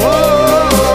whoa.